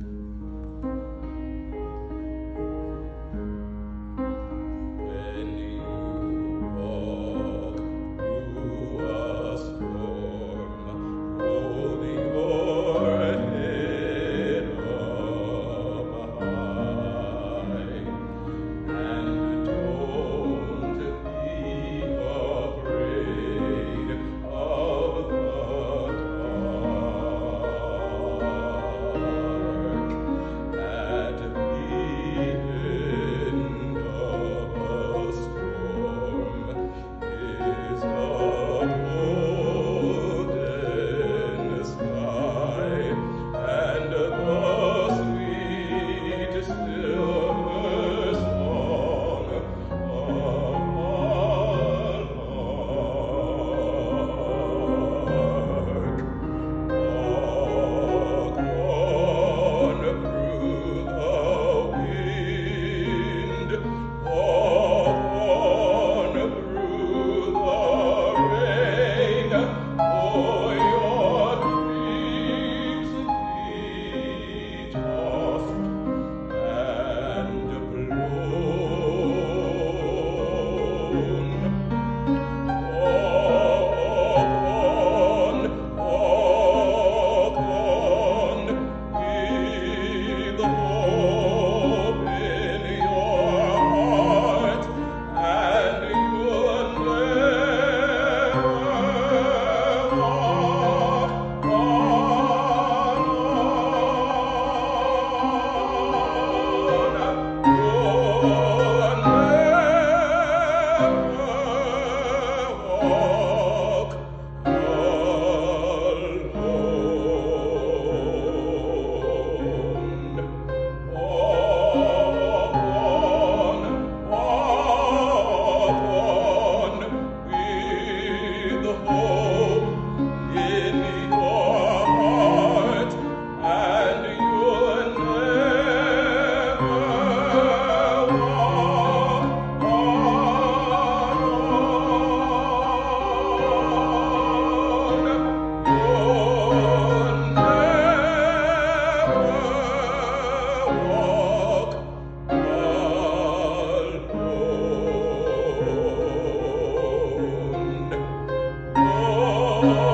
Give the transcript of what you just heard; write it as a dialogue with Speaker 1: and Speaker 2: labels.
Speaker 1: you the whole. Oh.